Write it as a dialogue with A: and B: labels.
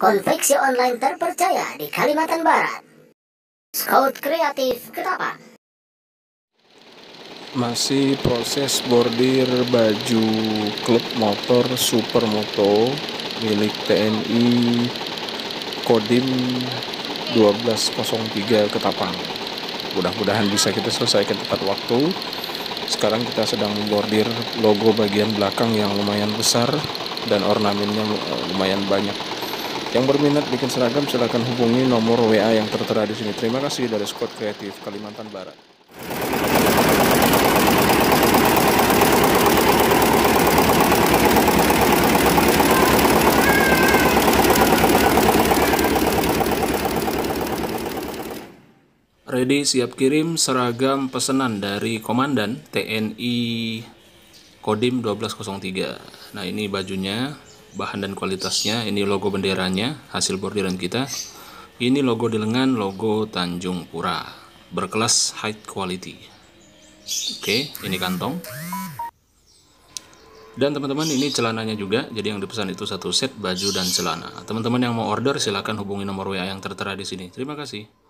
A: konveksi online terpercaya di Kalimantan Barat. Scout Kreatif Ketapang.
B: Masih proses bordir baju klub motor Supermoto milik TNI Kodim 1203 Ketapang. Mudah-mudahan bisa kita selesaikan tepat waktu. Sekarang kita sedang membordir logo bagian belakang yang lumayan besar dan ornamennya lumayan banyak. Yang berminat bikin seragam silahkan hubungi nomor WA yang tertera di sini. Terima kasih dari Squad Kreatif Kalimantan Barat. Ready siap kirim seragam pesanan dari Komandan TNI Kodim 1203. Nah, ini bajunya, bahan dan kualitasnya, ini logo benderanya, hasil bordiran kita. Ini logo di lengan, logo Tanjung Pura. Berkelas high quality. Oke, ini kantong. Dan teman-teman ini celananya juga, jadi yang dipesan itu satu set baju dan celana. Teman-teman yang mau order silahkan hubungi nomor WA yang tertera di sini. Terima kasih.